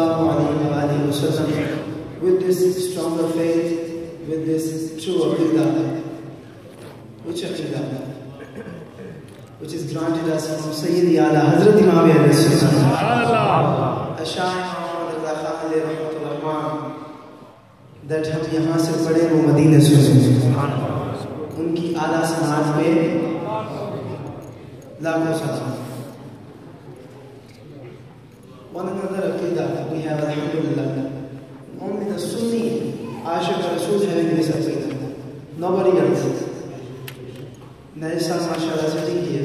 Alihi Wasallam with this stronger faith, with this true aqidah. Which aqidah? Which is granted us from Sayyidi Ala Hazrat Imam Alayhi Alayhi Rahmatul Rahman that ہم یہاں سے پڑھے وہ مدینہ سے ان کی اعلیٰ سماعت پہ لاکھوں سلام ونقدر القيادة بها والحمد لله. Only the Sunni Ashaq Rasul having this aqidah. Nobody else. نئے سال ماشاء اللہ سے ٹھیک ہے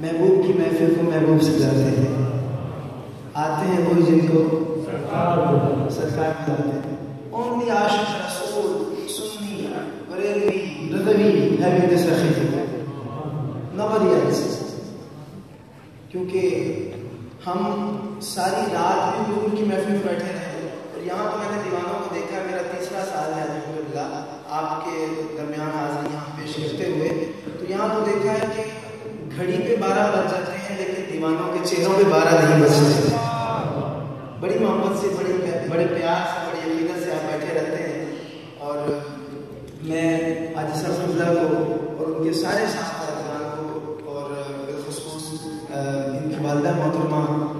محبوب کی محفل کو محبوب سجاتے ہیں آتے ہیں وہی جن کو سرکار بتاتے ہیں اونلی عاشق رسول سنی بریلوی رضوی having this عقیدہ nobody else کیونکہ ہم ساری رات بھی حضور کی محفل میں بیٹھے رہے اور یہاں تو میں نے دیوانوں کو دیکھا، میرا تیسرا سال ہے، الحمدللہ، آپ کے درمیان حاضری یہاں پیش کرتے ہوئے۔ تو یہاں تو دیکھا ہے کہ گھڑی پہ بارہ بج جاتے ہیں، لیکن دیوانوں کے چہروں پہ بارہ نہیں بجتے بڑی محبت سے بڑی بڑے پیار سے، بڑی عقیدت سے آپ بیٹھے رہتے ہیں۔ اور میں آج سر حضرہ کو، اور ان کے سارے ساتھ والدہ محترمہ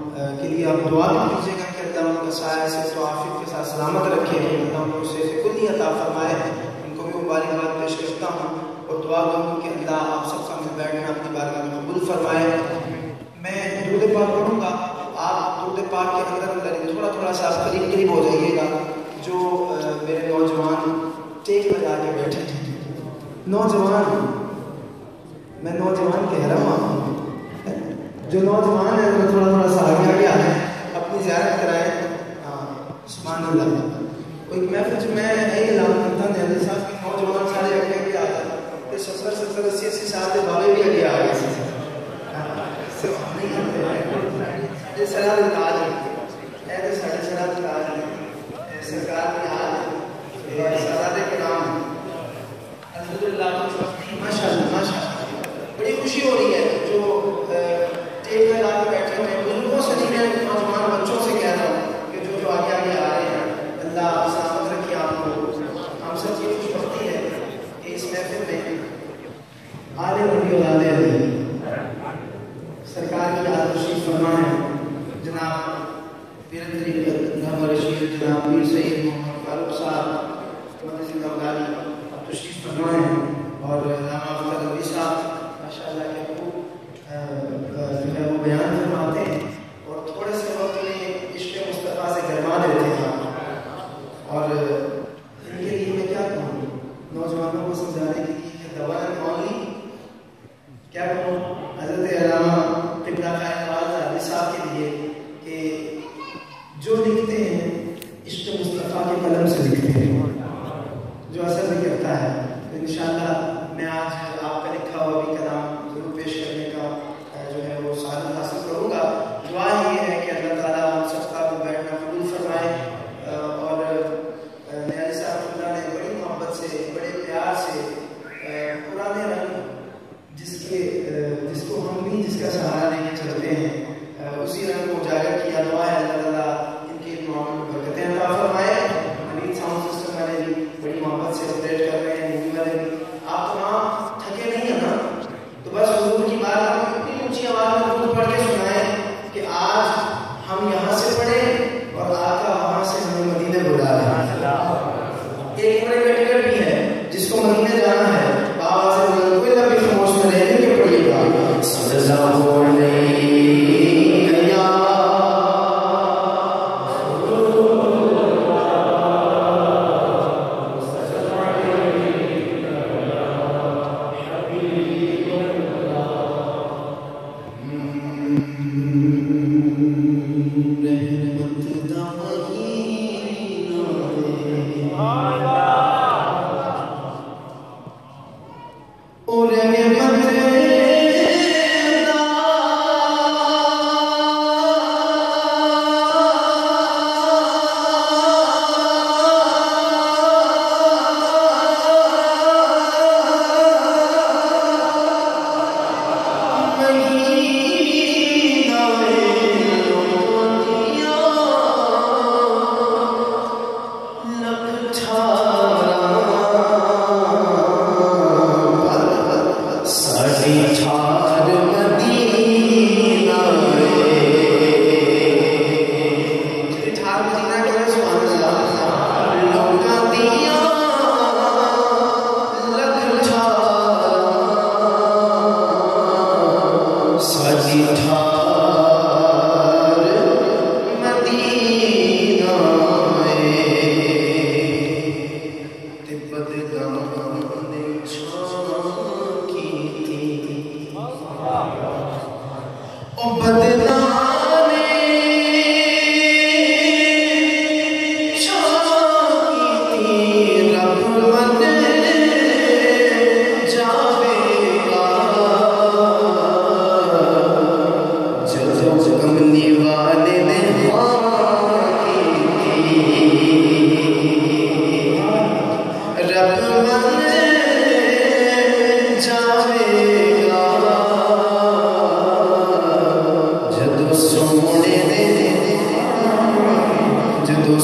کے لیے آپ دعا بھی کیجیے گا کہ اللہ ان کا سایہ سے، توافق کے ساتھ سلامت رکھے۔ اللہ ان کو سے کلی عطا فرمائے۔ ان کو بھی مبارکباد پیش کرتا ہوں اور دعا کروں کہ اللہ آپ سب سامنے بیٹھنا، اپنی بارگاہ میں قبول فرمائے۔ میں درود پاک پڑھوں گا۔ آپ درود پاک کے اندر اندر تھوڑا تھوڑا سا قریب قریب ہو جائیے گا۔ جو میرے نوجوان ٹیک لگا کے بیٹھے۔ ہیں نوجوان، میں نوجوان کہہ رہا ہوں۔ جو نوجوان ہیں وہ تھوڑا تھوڑا سا آگے آگے آئے اپنی زیارت کرائے ہاں سبحان اللہ۔ وہ ایک محفل میں یہی اعلان کرتا ہوں صاحب گا صلی اللہ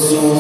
Jesus.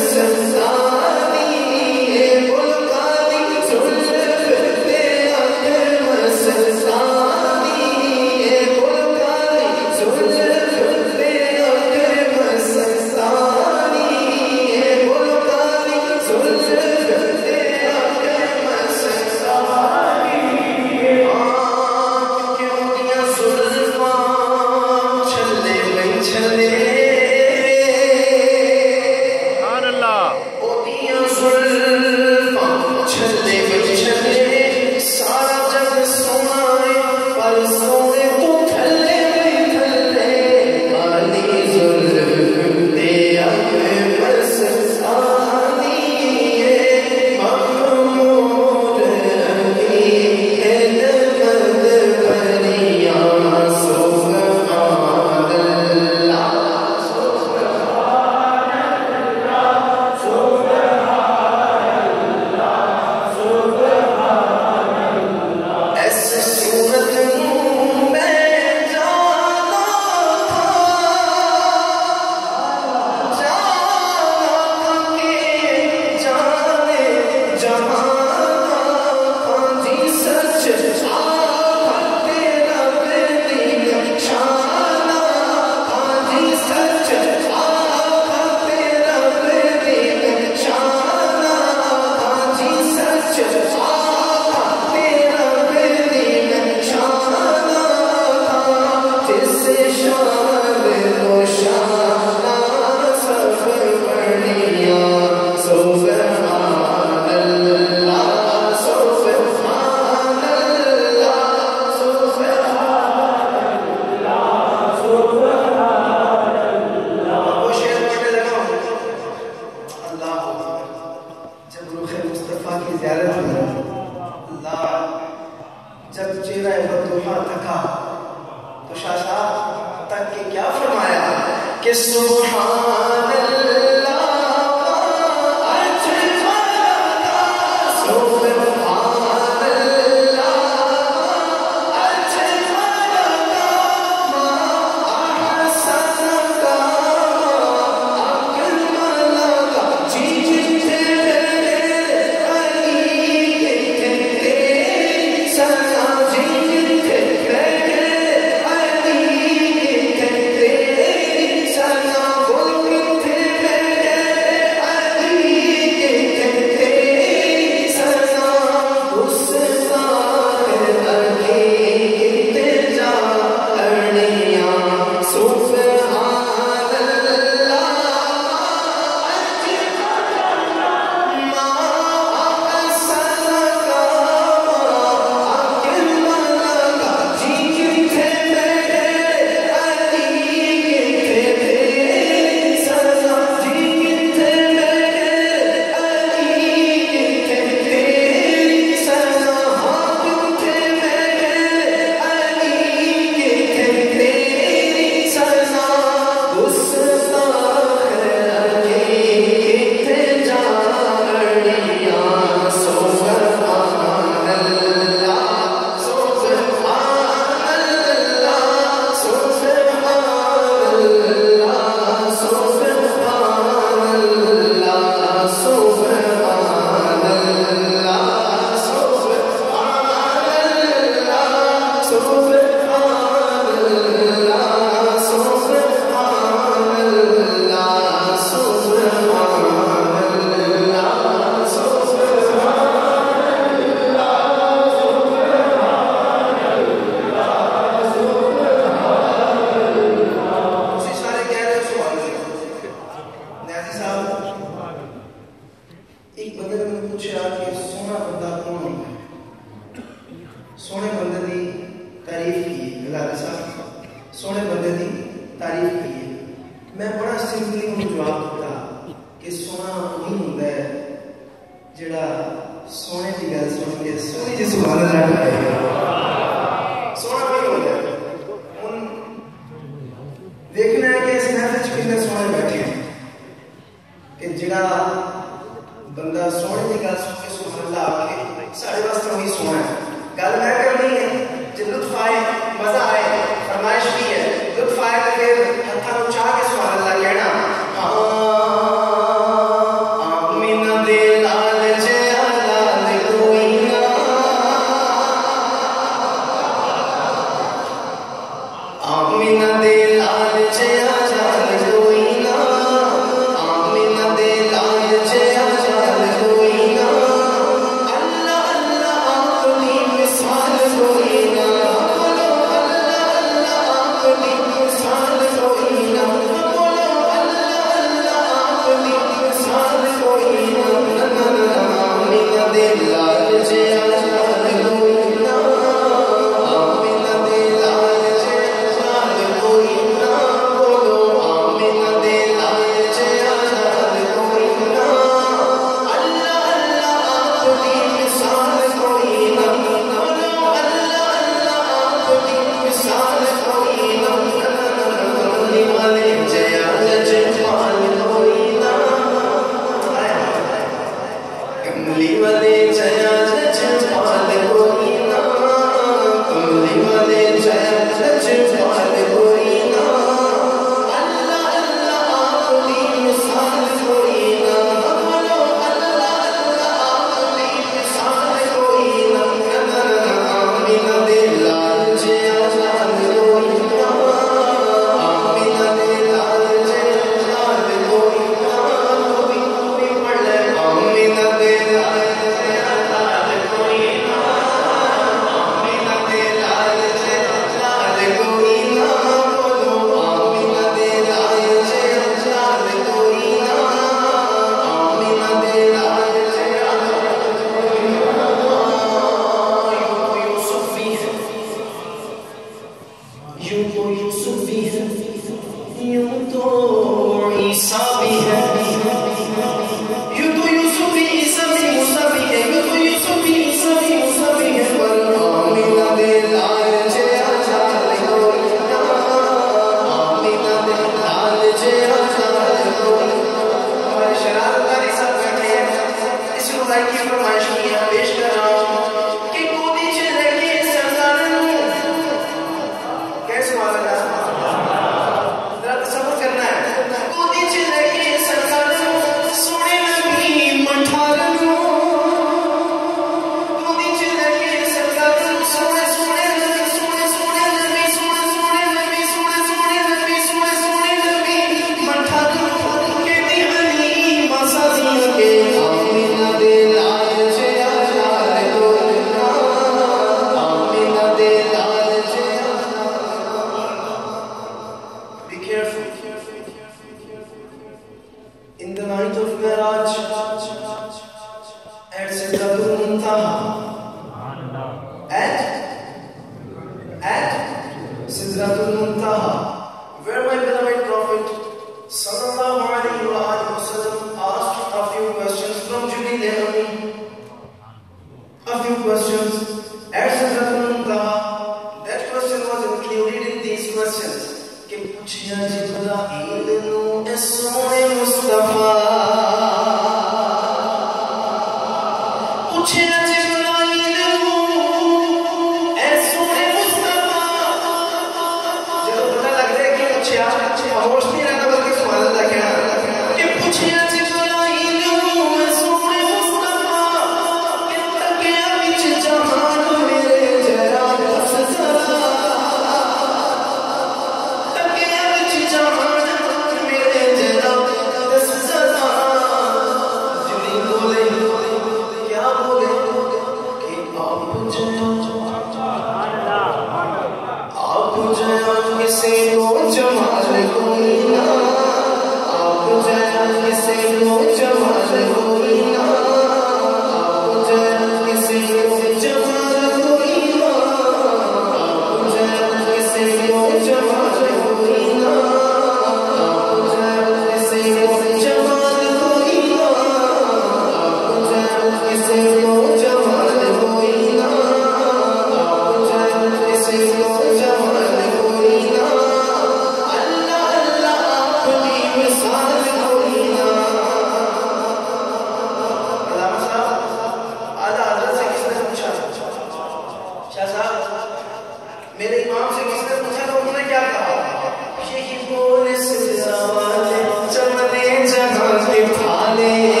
Hare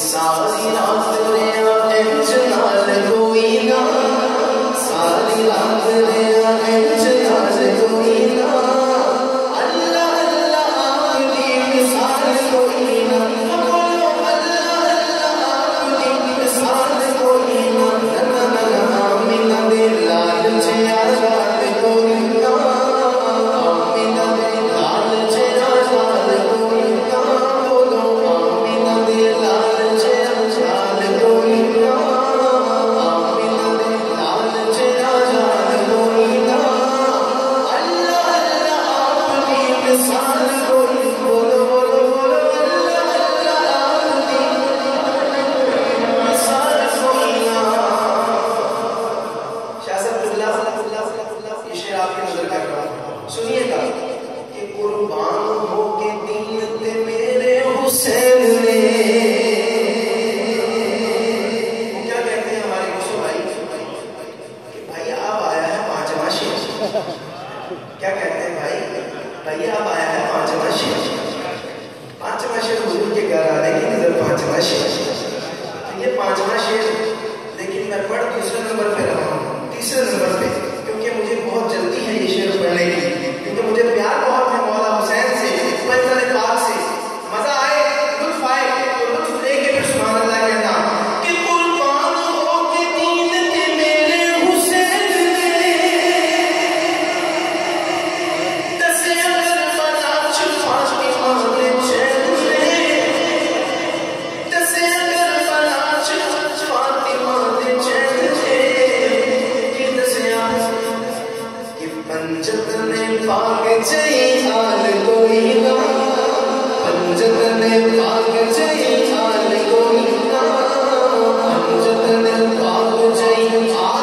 Sorry, I'm the real engine, I'm the real engine. Williams,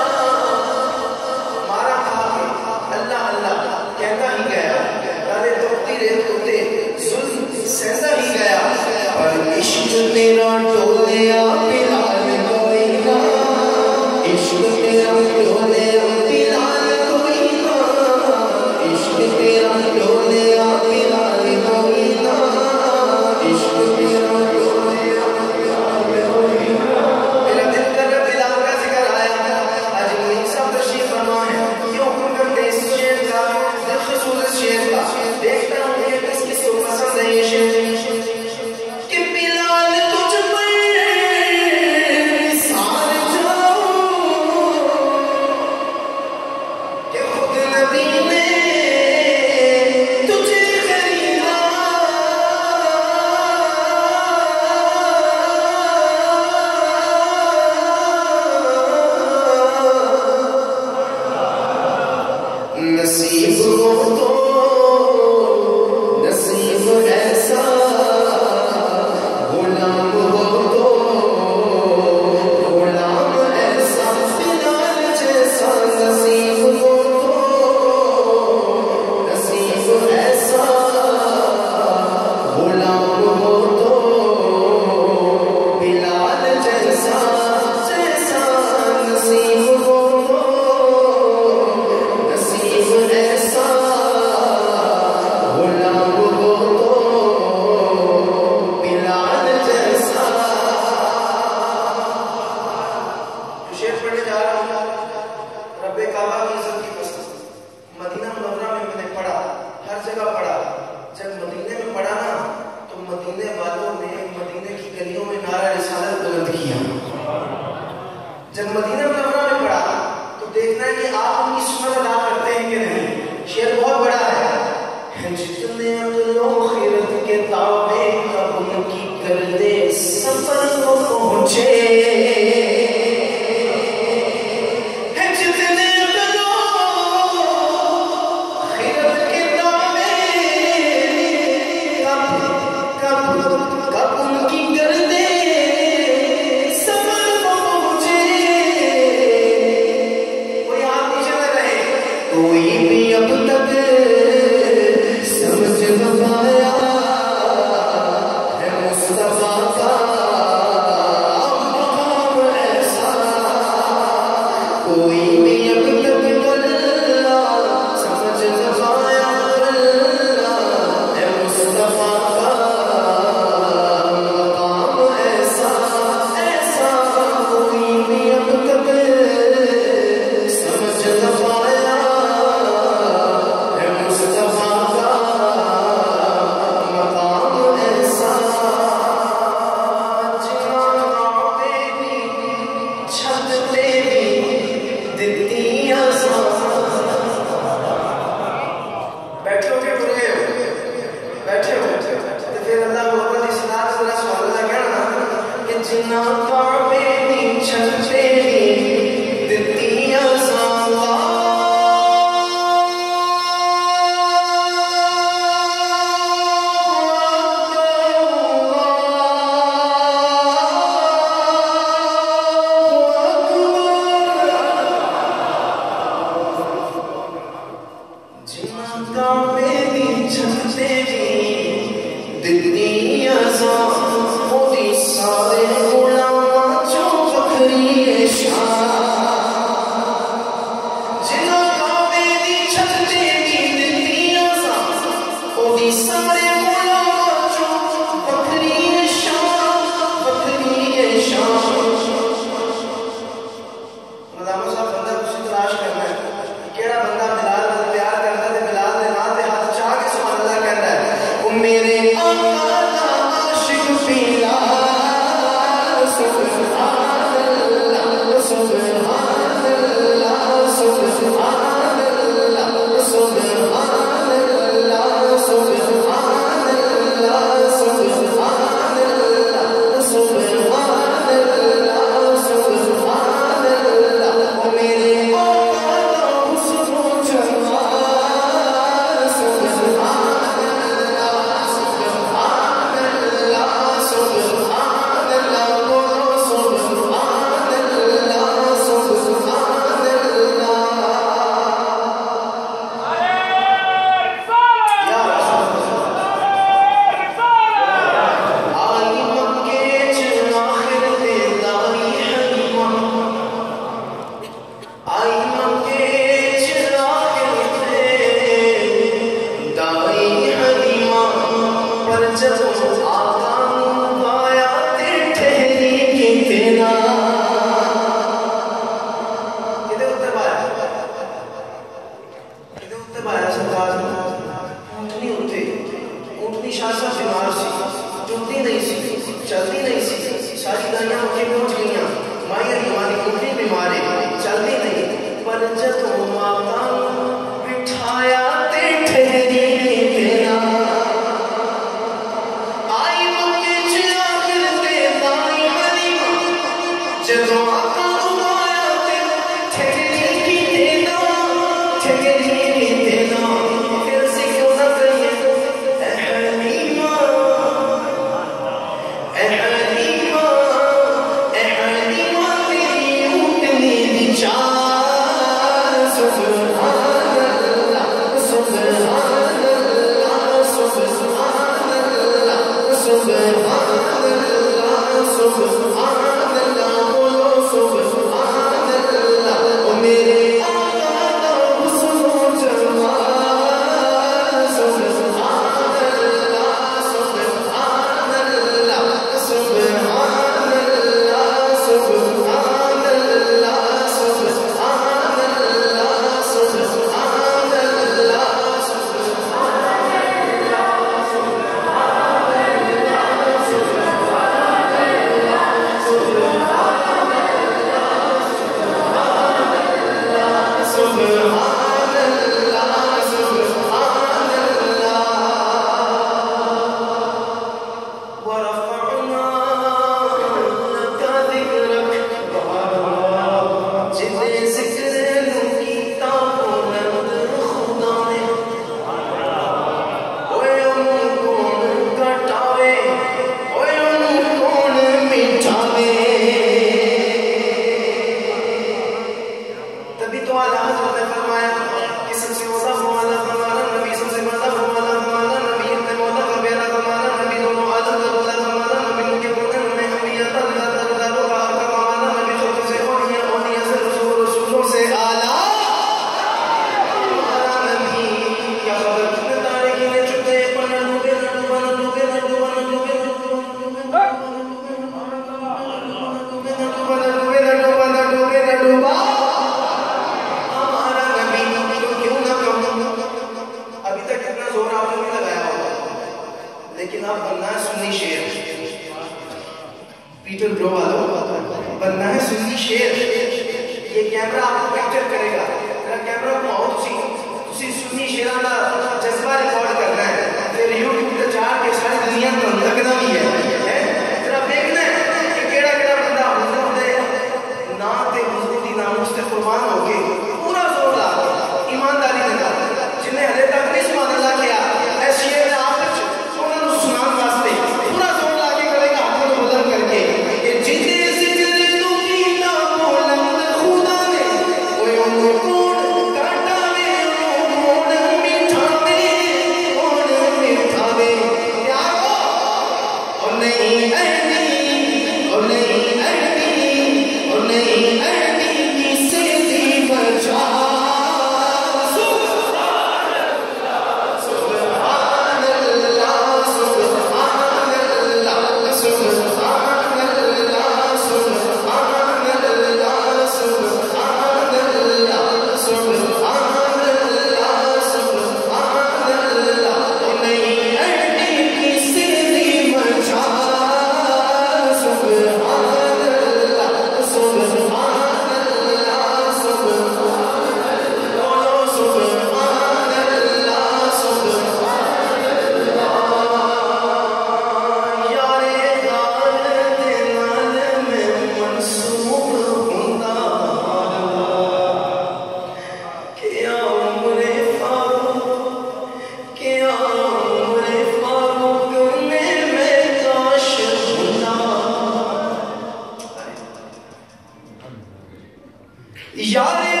Yare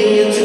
dance.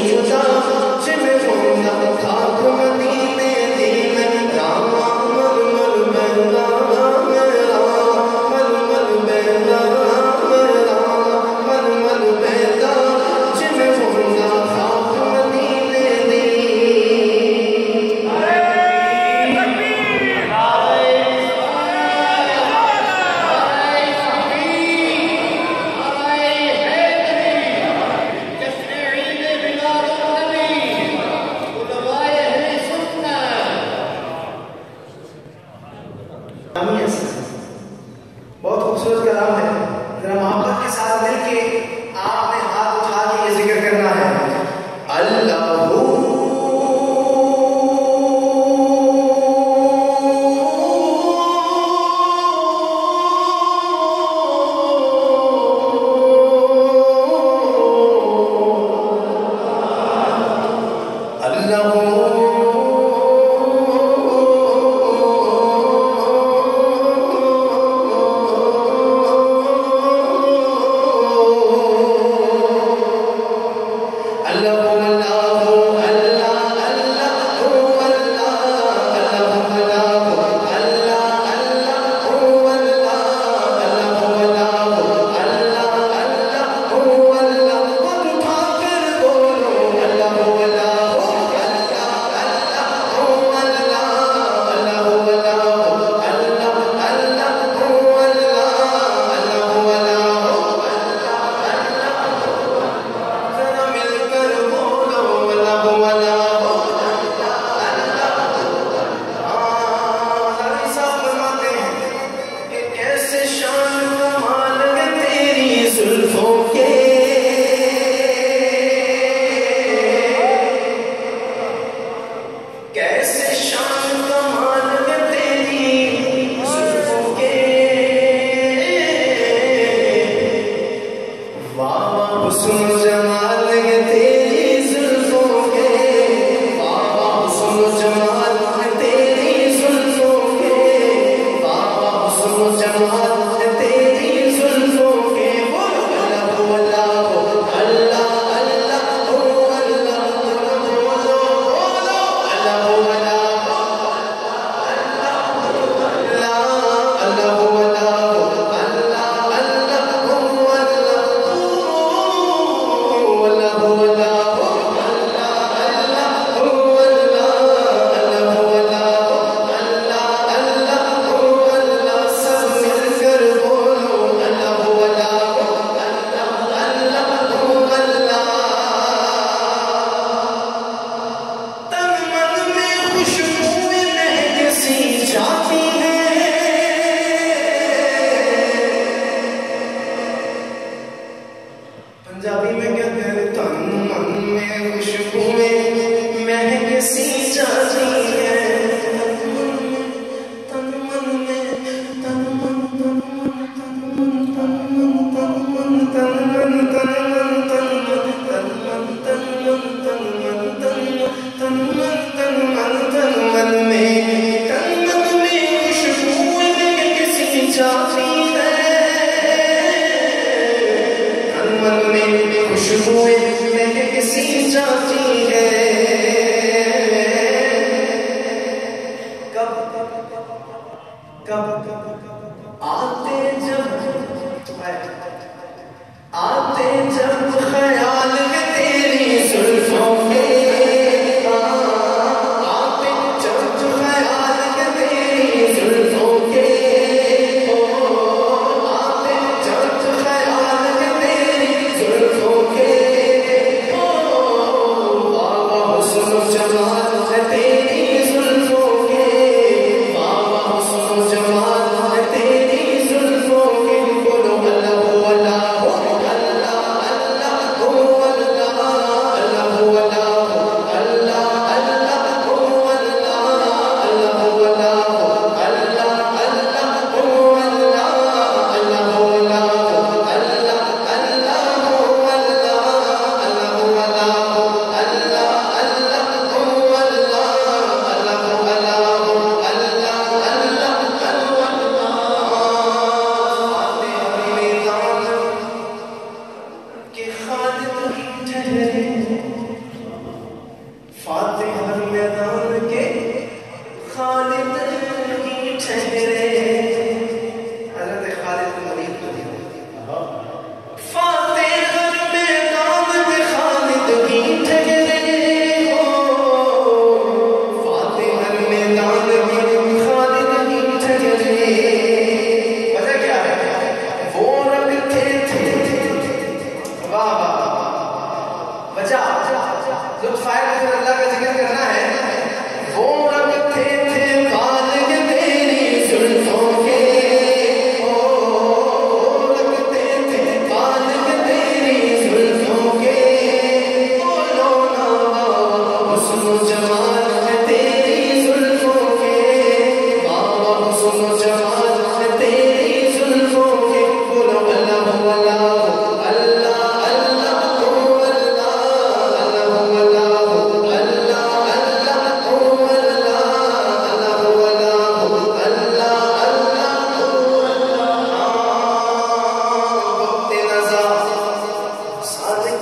Quer ser chato?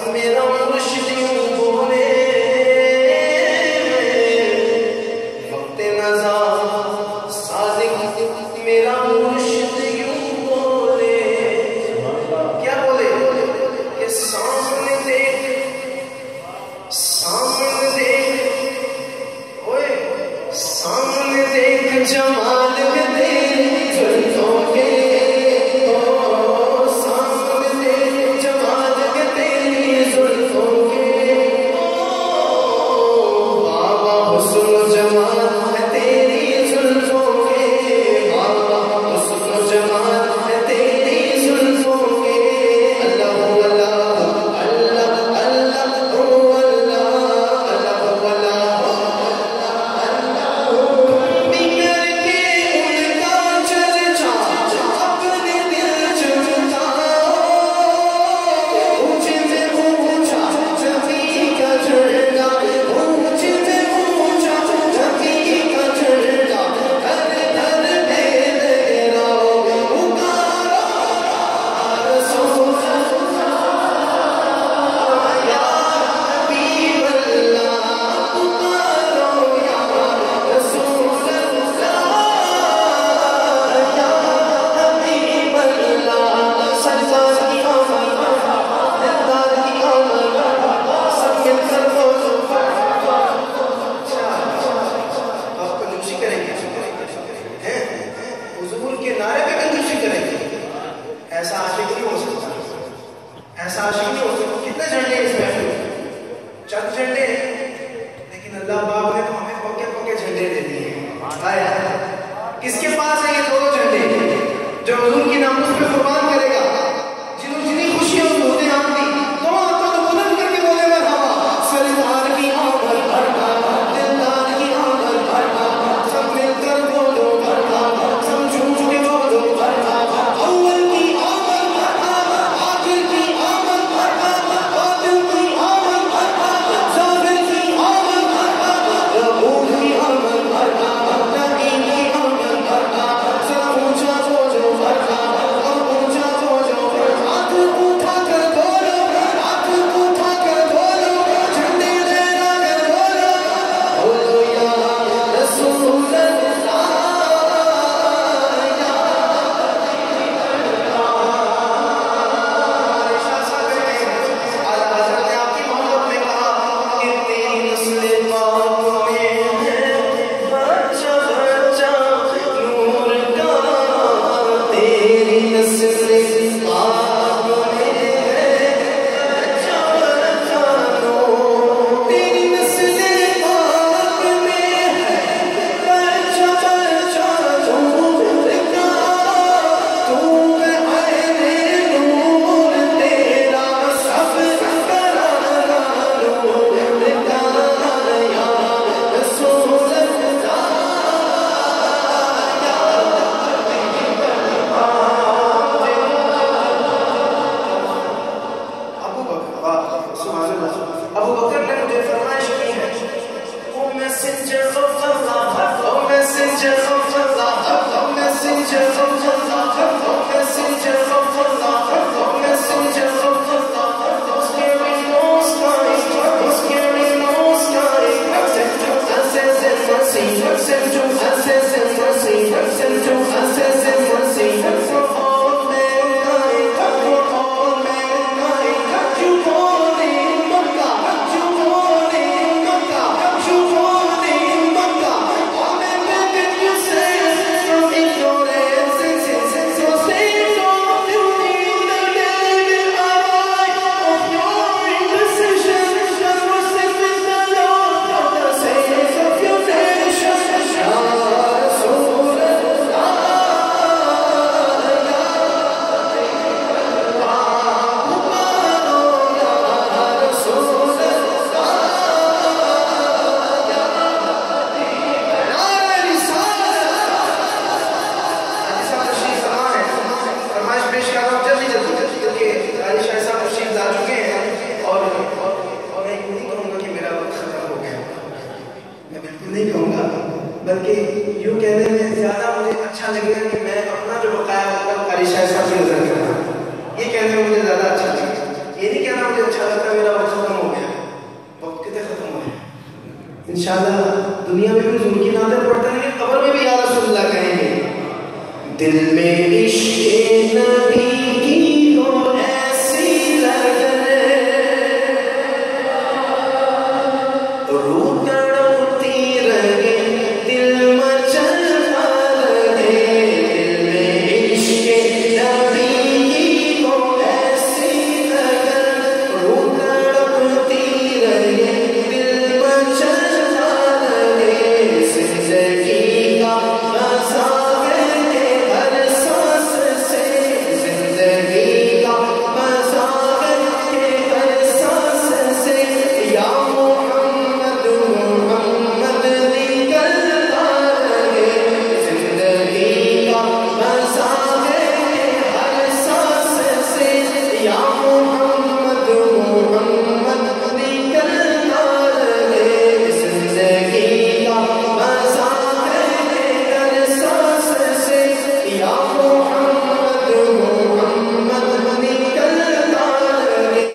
primeiro, mão do